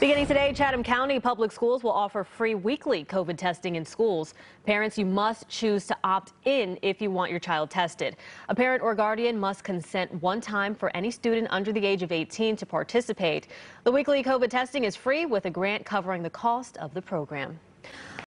Beginning today, Chatham County Public Schools will offer free weekly COVID testing in schools. Parents, you must choose to opt in if you want your child tested. A parent or guardian must consent one time for any student under the age of 18 to participate. The weekly COVID testing is free with a grant covering the cost of the program.